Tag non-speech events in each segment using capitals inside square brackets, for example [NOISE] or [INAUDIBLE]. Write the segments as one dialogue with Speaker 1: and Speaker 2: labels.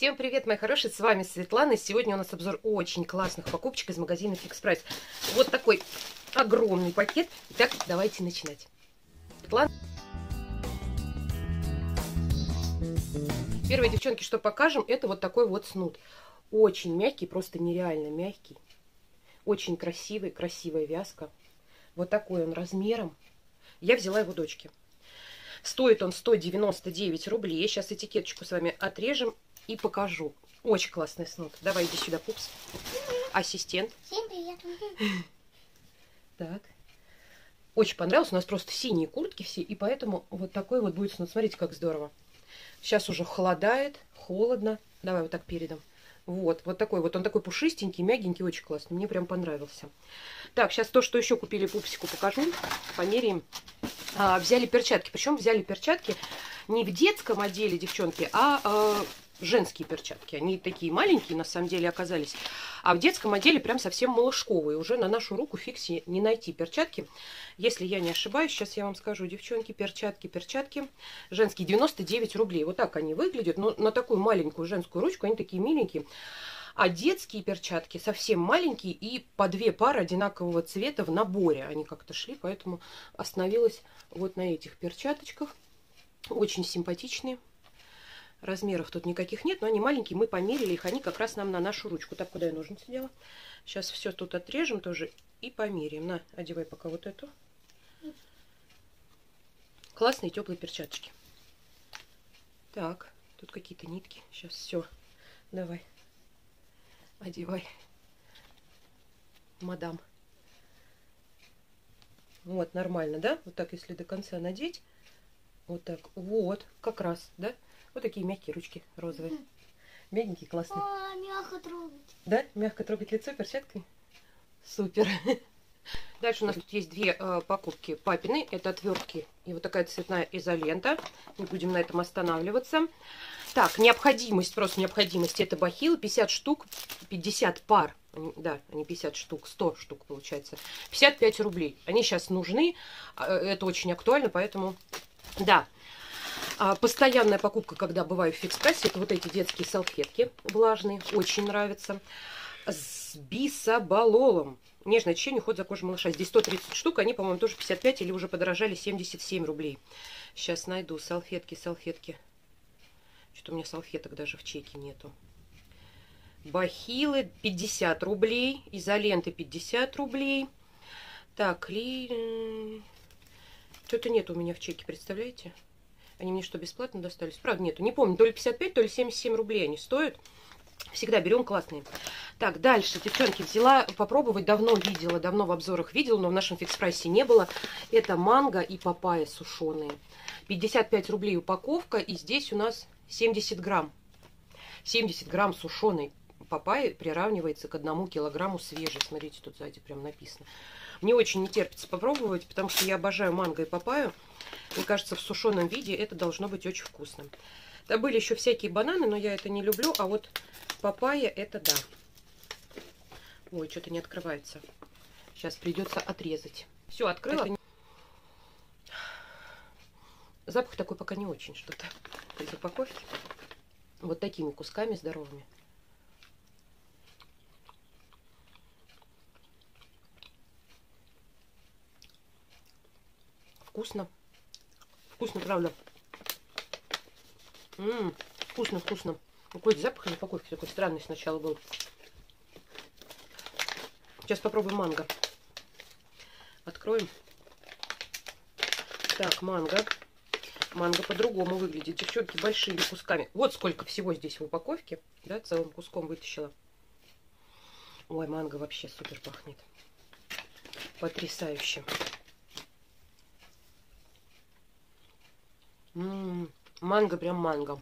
Speaker 1: Всем привет, мои хорошие, с вами Светлана. Сегодня у нас обзор очень классных покупочек из магазина Fix Price. Вот такой огромный пакет. Итак, давайте начинать. Светлана. Первые, девчонки, что покажем, это вот такой вот снуд. Очень мягкий, просто нереально мягкий. Очень красивый, красивая вязка. Вот такой он размером. Я взяла его дочке. Стоит он 199 рублей. Сейчас этикеточку с вами отрежем и покажу. Очень классный снуд. Давай, иди сюда, пупс. Ассистент.
Speaker 2: Всем привет. [LAUGHS]
Speaker 1: Так. Очень понравился. У нас просто синие куртки все, и поэтому вот такой вот будет снуд. Смотрите, как здорово. Сейчас уже холодает, холодно. Давай вот так передом. Вот, вот такой вот. Он такой пушистенький, мягенький, очень классный. Мне прям понравился. Так, сейчас то, что еще купили пупсику, покажу. Померяем. А, взяли перчатки. Причем взяли перчатки не в детском отделе, девчонки, а, а женские перчатки. Они такие маленькие, на самом деле, оказались. А в детском отделе прям совсем малышковые. Уже на нашу руку фикси не найти перчатки. Если я не ошибаюсь, сейчас я вам скажу, девчонки, перчатки, перчатки. Женские 99 рублей. Вот так они выглядят. Но на такую маленькую женскую ручку они такие миленькие. А детские перчатки совсем маленькие и по две пары одинакового цвета в наборе. Они как-то шли, поэтому остановилась вот на этих перчаточках. Очень симпатичные. Размеров тут никаких нет, но они маленькие. Мы померили их, они как раз нам на нашу ручку. Так, куда я ножницы дела? Сейчас все тут отрежем тоже и померяем. На, одевай пока вот эту. Классные теплые перчаточки. Так, тут какие-то нитки. Сейчас все. Давай. Одевай. Мадам. Вот, нормально, да? Вот так, если до конца надеть. Вот так. Вот, как раз, да? Вот такие мягкие ручки розовые. Мягенькие, классные.
Speaker 2: О, мягко трогать.
Speaker 1: Да? Мягко трогать лицо перчаткой? Супер. [LAUGHS] Дальше у нас тут есть две э, покупки папины. Это отвертки и вот такая цветная изолента. Не будем на этом останавливаться. Так, необходимость, просто необходимость. Это бахилы, 50 штук, 50 пар. Да, они 50 штук, 100 штук получается. 55 рублей. Они сейчас нужны. Э, это очень актуально, поэтому да. А, постоянная покупка, когда бываю в фикс-прайсе, это вот эти детские салфетки влажные. Очень нравятся. С бисобололом. Нежное течение, уход за кожей малыша. Здесь 130 штук, они, по-моему, тоже 55 или уже подорожали 77 рублей. Сейчас найду салфетки, салфетки. Что-то у меня салфеток даже в чеке нету. Бахилы 50 рублей, изоленты 50 рублей. Так, ли... Что-то нет у меня в чеке, представляете? Они мне что, бесплатно достались? Правда, нету. Не помню, то ли 55, то ли 77 рублей они стоят. Всегда берем классные. Так, дальше, девчонки, взяла попробовать. Давно видела, давно в обзорах видела, но в нашем фикс-прайсе не было. Это манго и папайя сушеные. 55 рублей упаковка, и здесь у нас 70 грамм. 70 грамм сушеной папайи приравнивается к одному килограмму свежей. Смотрите, тут сзади прям написано. Мне очень не терпится попробовать, потому что я обожаю манго и папайю. Мне кажется, в сушеном виде это должно быть очень вкусно. Да были еще всякие бананы, но я это не люблю. А вот папайя это да. Ой, что-то не открывается. Сейчас придется отрезать. Все, открыла. Это... Запах такой пока не очень что-то из упаковки. Вот такими кусками здоровыми. Вкусно. Вкусно, правда. Ммм, вкусно, вкусно. Какой запах из упаковки такой странный сначала был. Сейчас попробуем манго. Откроем. Так, манго. Манго по-другому выглядит. Девчонки большими кусками. Вот сколько всего здесь в упаковке. Да, целым куском вытащила. Ой, манго вообще супер пахнет. Потрясающе. Манго прям манго.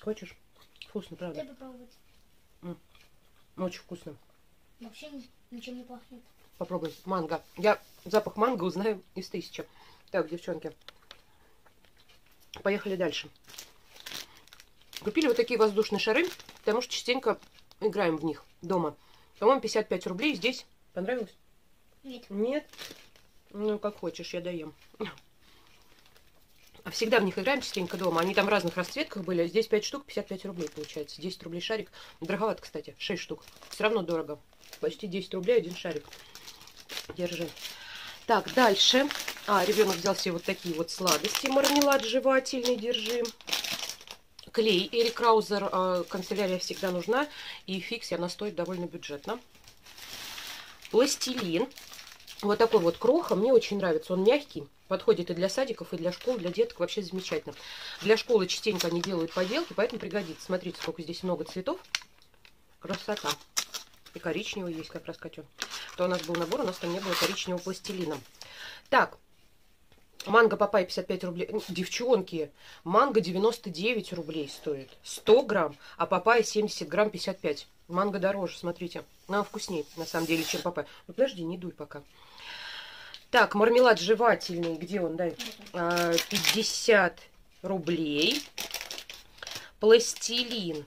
Speaker 1: Хочешь? Вкусно, правда?
Speaker 2: Дай попробовать.
Speaker 1: М -м, очень вкусно.
Speaker 2: Вообще ничем не пахнет.
Speaker 1: Попробуй. Манго. Я запах манго узнаю из тысячи. Так, девчонки. Поехали дальше. Купили вот такие воздушные шары, потому что частенько играем в них дома. По-моему, 55 рублей здесь. Понравилось?
Speaker 2: Нет.
Speaker 1: Нет? Ну, как хочешь, я доем. Всегда в них играем частенько дома. Они там в разных расцветках были. Здесь 5 штук, 55 рублей получается. 10 рублей шарик. Дороговато, кстати. 6 штук. Все равно дорого. Почти 10 рублей один шарик. Держи. Так, дальше. А, ребенок взял себе вот такие вот сладости. Мармелад жевательный, держи. Клей Эрик Краузер, э, канцелярия всегда нужна. И фикси, она стоит довольно бюджетно. Пластилин. Вот такой вот кроха. Мне очень нравится. Он мягкий. Подходит и для садиков, и для школ, для деток. Вообще замечательно. Для школы частенько они делают поделки, поэтому пригодится. Смотрите, сколько здесь много цветов. Красота. И коричневый есть как раз котен. То у нас был набор, у нас там не было коричневого пластилина. Так, манго папай 55 рублей. Девчонки, манго 99 рублей стоит. 100 грамм, а папай 70 грамм 55. Манго дороже, смотрите. Она вкуснее, на самом деле, чем папай. Ну, подожди, не дуй пока. Так, мармелад жевательный. Где он? Дай. 50 рублей. Пластилин.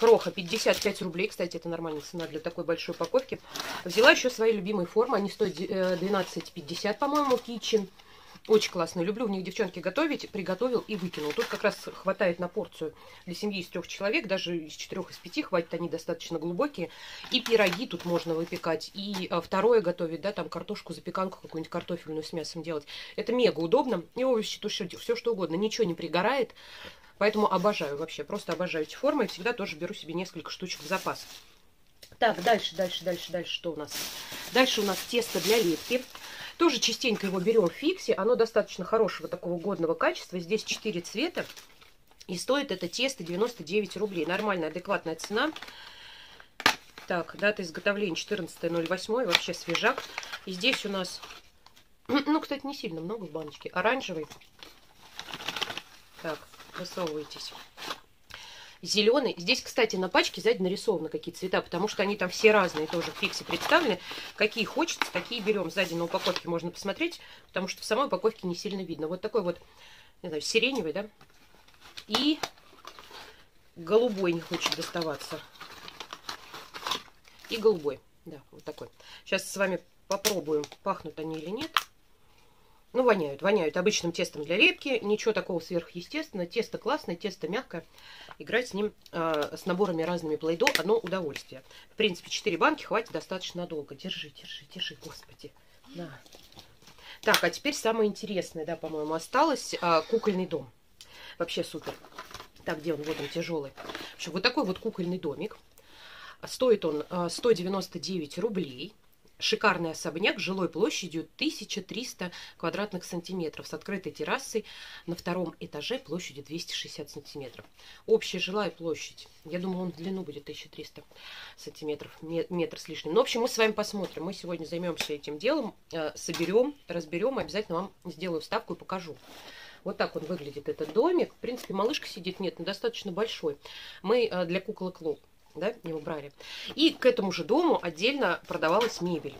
Speaker 1: Кроха 55 рублей. Кстати, это нормальная цена для такой большой упаковки. Взяла еще свои любимые формы. Они стоят 12,50, по-моему, Kitchen. Очень классно. Люблю в них девчонки готовить. Приготовил и выкинул. Тут как раз хватает на порцию для семьи из трех человек. Даже из четырех, из пяти хватит. Они достаточно глубокие. И пироги тут можно выпекать. И а, второе готовить, да, там картошку, запеканку какую-нибудь картофельную с мясом делать. Это мега удобно. И овощи, то все, все что угодно. Ничего не пригорает. Поэтому обожаю вообще. Просто обожаю эти формы. И всегда тоже беру себе несколько штучек в запас. Так, дальше, дальше, дальше, дальше. Что у нас? Дальше у нас тесто для лепки. Тоже частенько его берем в фиксе. Оно достаточно хорошего такого годного качества. Здесь 4 цвета. И стоит это тесто 99 рублей. Нормальная, адекватная цена. Так, дата изготовления 14.08. Вообще свежак. И здесь у нас, [CLEARS THROAT] ну, кстати, не сильно много в баночке. Оранжевый. Так, высовывайтесь зеленый. Здесь, кстати, на пачке сзади нарисованы какие цвета, потому что они там все разные тоже в фиксе представлены. Какие хочется, такие берем. Сзади на упаковке можно посмотреть, потому что в самой упаковке не сильно видно. Вот такой вот, не знаю, сиреневый, да? И голубой не хочет доставаться. И голубой, да, вот такой. Сейчас с вами попробуем, пахнут они или нет. Ну, воняют, воняют обычным тестом для лепки. Ничего такого сверхъестественного. Тесто классное, тесто мягкое. Играть с ним э, с наборами разными плейдо одно удовольствие. В принципе, 4 банки хватит достаточно долго. Держи, держи, держи, господи. Да. Так, а теперь самое интересное, да, по-моему, осталось. Э, кукольный дом. Вообще супер. Так, где он? Вот он, тяжелый. В общем, вот такой вот кукольный домик. Стоит он 199 э, рублей. Шикарный особняк с жилой площадью 1300 квадратных сантиметров с открытой террасой на втором этаже площадью 260 сантиметров. Общая жилая площадь, я думаю, он в длину будет 1300 сантиметров, метр с лишним. Ну, в общем, мы с вами посмотрим. Мы сегодня займемся этим делом, э, соберем, разберем, обязательно вам сделаю вставку и покажу. Вот так он выглядит, этот домик. В принципе, малышка сидит, нет, но достаточно большой. Мы э, для куклы Клоп да, не убрали. И к этому же дому отдельно продавалась мебель.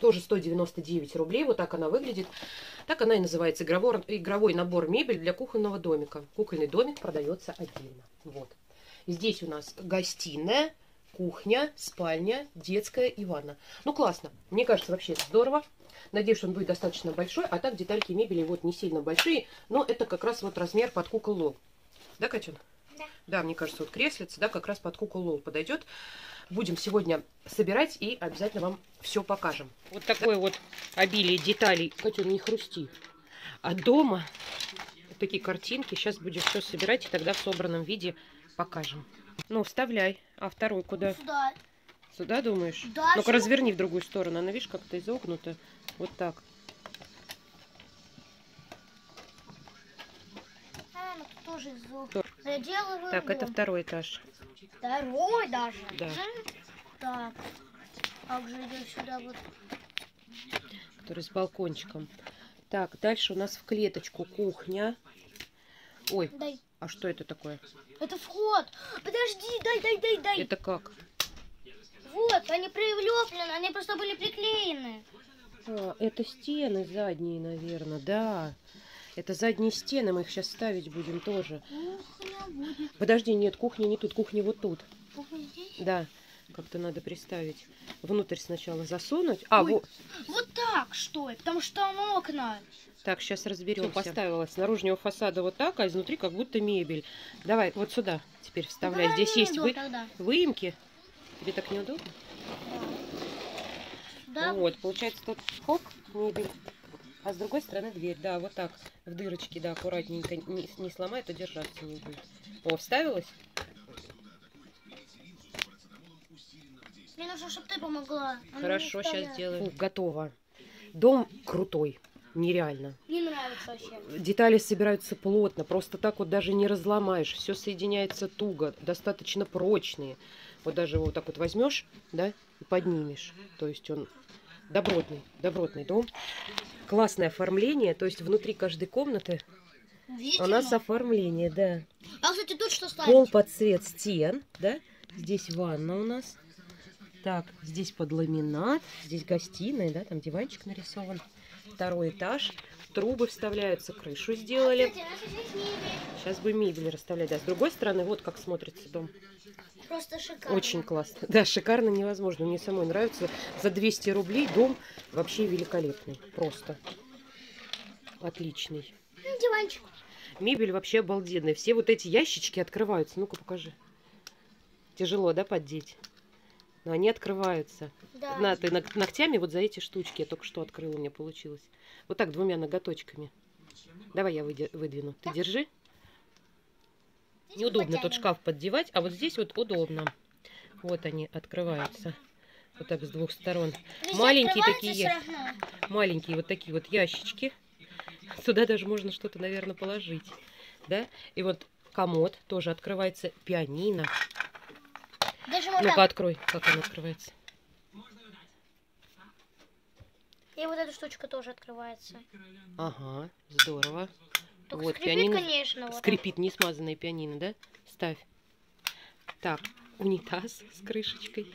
Speaker 1: Тоже 199 рублей, вот так она выглядит. Так она и называется, игровой, игровой набор мебель для кухонного домика. Кукольный домик продается отдельно. Вот. Здесь у нас гостиная, кухня, спальня, детская и ванна. Ну, классно. Мне кажется, вообще здорово. Надеюсь, он будет достаточно большой. А так детальки мебели вот не сильно большие. Но это как раз вот размер под кукол LOL. Да, Катюн? Да, мне кажется, вот креслица, да, как раз под куклу LOL подойдет. Будем сегодня собирать и обязательно вам все покажем. Вот такое вот обилие деталей. Катя, не хрусти. А дома вот такие картинки. Сейчас будем все собирать и тогда в собранном виде покажем. Ну, вставляй. А второй куда?
Speaker 2: Сюда.
Speaker 1: Сюда думаешь?
Speaker 2: Да.
Speaker 1: Ну-ка, разверни в другую сторону. Она, видишь, как-то изогнута. Вот так.
Speaker 2: А, ну тут тоже изогнуто. Заделываю
Speaker 1: Так, это второй этаж.
Speaker 2: Второй даже?
Speaker 1: Да.
Speaker 2: Так. Как же идем сюда вот?
Speaker 1: который с балкончиком. Так, дальше у нас в клеточку кухня. Ой,
Speaker 2: Дай.
Speaker 1: а что это такое?
Speaker 2: Это вход. Подожди, дай, дай, дай, дай.
Speaker 1: Это как?
Speaker 2: Вот, они прилеплены, они просто были приклеены.
Speaker 1: А, это стены задние, наверное, да. Это задние стены, мы их сейчас ставить будем тоже.
Speaker 2: Кухня будет.
Speaker 1: Подожди, нет, кухня не тут, кухня вот тут.
Speaker 2: Кухня здесь?
Speaker 1: Да, как-то надо приставить. Внутрь сначала засунуть. А,
Speaker 2: Ой.
Speaker 1: вот,
Speaker 2: Вот так, что ли? Потому что там окна.
Speaker 1: Так, сейчас разберемся. Поставила с наружного фасада вот так, а изнутри как будто мебель. Давай, вот сюда теперь вставляй.
Speaker 2: Давай
Speaker 1: Здесь есть вы...
Speaker 2: тогда.
Speaker 1: выемки. Тебе так неудобно?
Speaker 2: Да.
Speaker 1: Вот, получается тут хоп, мебель. А с другой стороны дверь. Да, вот так. В дырочке, да, аккуратненько. Не, не сломает, а держаться не будет. О, вставилась?
Speaker 2: Мне нужно, чтобы ты помогла. Она
Speaker 1: Хорошо, сейчас сделаю. Фу, готово. Дом крутой. Нереально.
Speaker 2: Не нравится вообще.
Speaker 1: Детали собираются плотно, просто так вот даже не разломаешь. Все соединяется туго, достаточно прочные. Вот даже вот так вот возьмешь, да, и поднимешь. То есть он добротный, добротный дом. Классное оформление, то есть внутри каждой комнаты
Speaker 2: Видите?
Speaker 1: у нас оформление, да.
Speaker 2: А, кстати, тут что ставить?
Speaker 1: Пол под цвет стен, да. Здесь ванна у нас. Так, здесь под ламинат, здесь гостиная, да, там диванчик нарисован. Второй этаж. Трубы вставляются, крышу сделали. Сейчас бы мебель расставлять. Да, с другой стороны, вот как смотрится дом.
Speaker 2: Просто шикарно.
Speaker 1: Очень классно. Да, шикарно невозможно. Мне самой нравится. За 200 рублей дом вообще великолепный. Просто. Отличный.
Speaker 2: Ну, Диванчик.
Speaker 1: Мебель вообще обалденная. Все вот эти ящички открываются. Ну-ка покажи. Тяжело, да, поддеть? Но они открываются.
Speaker 2: Да.
Speaker 1: На, ты ног- ногтями вот за эти штучки я только что открыла, у меня получилось. Вот так, двумя ноготочками. Давай я выдвину. Ты держи. Неудобно
Speaker 2: потянем.
Speaker 1: шкаф поддевать, а вот здесь вот удобно. Вот они открываются. Вот так с двух сторон. Маленькие такие. Маленькие вот такие вот ящички. Сюда даже можно что-то, наверное, положить. Да? И вот комод тоже открывается. Пианино. Ну-ка, открой, как он открывается.
Speaker 2: И вот эта штучка тоже открывается.
Speaker 1: Ага, здорово.
Speaker 2: Только
Speaker 1: Вот,
Speaker 2: скрипит,
Speaker 1: пианино
Speaker 2: конечно. Вот
Speaker 1: Скрипит не смазанное пианино, да? Ставь. Так, унитаз с крышечкой.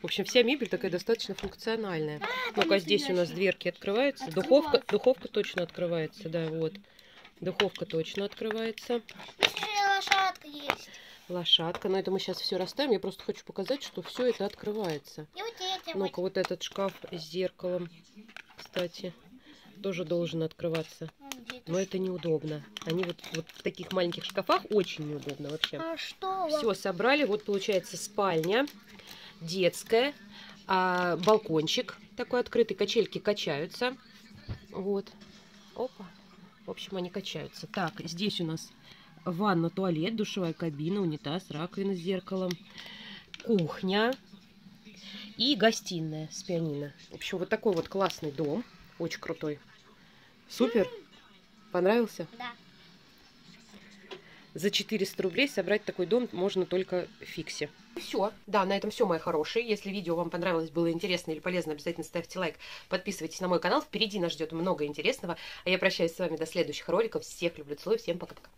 Speaker 1: В общем, вся мебель такая достаточно функциональная. Ну-ка,
Speaker 2: там
Speaker 1: здесь у нас дверки открываются. Духовка, духовка точно открывается, да, вот. Духовка точно открывается.
Speaker 2: Лошадка есть.
Speaker 1: Лошадка. Но это мы сейчас все расставим. Я просто хочу показать, что все это открывается. Ну-ка, вот этот шкаф с зеркалом, кстати, тоже должен открываться. Но это неудобно. Они вот, вот в таких маленьких шкафах очень неудобно вообще.
Speaker 2: А что?
Speaker 1: Все собрали. Вот получается спальня, детская, а, балкончик такой открытый, качельки качаются. Вот. Опа. В общем, они качаются. Так, здесь у нас ванна, туалет, душевая кабина, унитаз, раковина с зеркалом, кухня и гостиная с пианино. В общем, вот такой вот классный дом. Очень крутой. Супер. Понравился?
Speaker 2: Да.
Speaker 1: За 400 рублей собрать такой дом можно только в фиксе. Все, да, на этом все, мои хорошие. Если видео вам понравилось, было интересно или полезно, обязательно ставьте лайк, подписывайтесь на мой канал. Впереди нас ждет много интересного. А я прощаюсь с вами до следующих роликов. Всех люблю, целую, всем пока-пока.